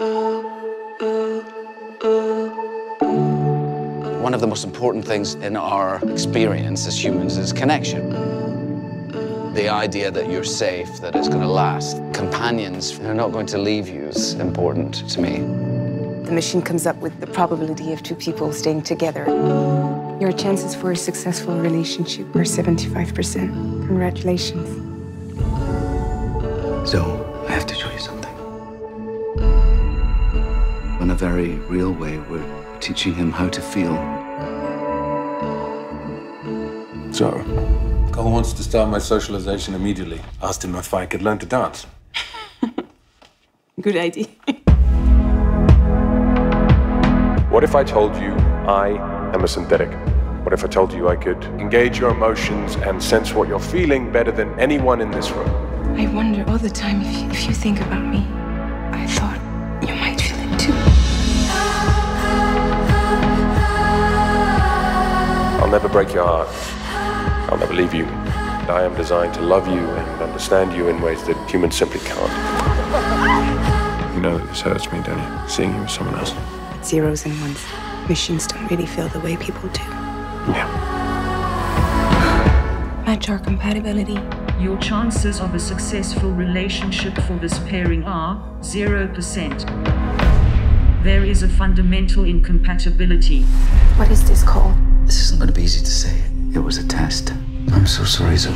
One of the most important things in our experience as humans is connection. The idea that you're safe, that it's going to last. Companions who are not going to leave you is important to me. The machine comes up with the probability of two people staying together. Your chances for a successful relationship are 75%. Congratulations. So, In a very real way, we're teaching him how to feel. So, Cole wants to start my socialization immediately. Asked him if I could learn to dance. Good idea. What if I told you I am a synthetic? What if I told you I could engage your emotions and sense what you're feeling better than anyone in this room? I wonder all the time if you, if you think about me. I thought I'll never break your heart. I'll never leave you. I am designed to love you and understand you in ways that humans simply can't. You know that this hurts me, don't you? Seeing you with someone else. Zeros and ones. Machines don't really feel the way people do. Yeah. Match our compatibility. Your chances of a successful relationship for this pairing are 0%. There is a fundamental incompatibility. What is this called? I'm so sorry, Zoe.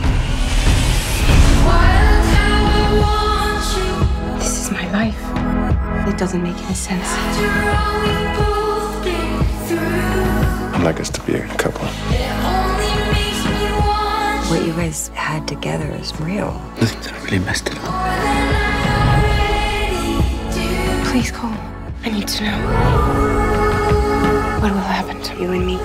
This is my life. It doesn't make any sense. I'd like us to be a couple. What you guys had together is real. I think that I really messed it up. Please call. I need to know. What will happen to you and me?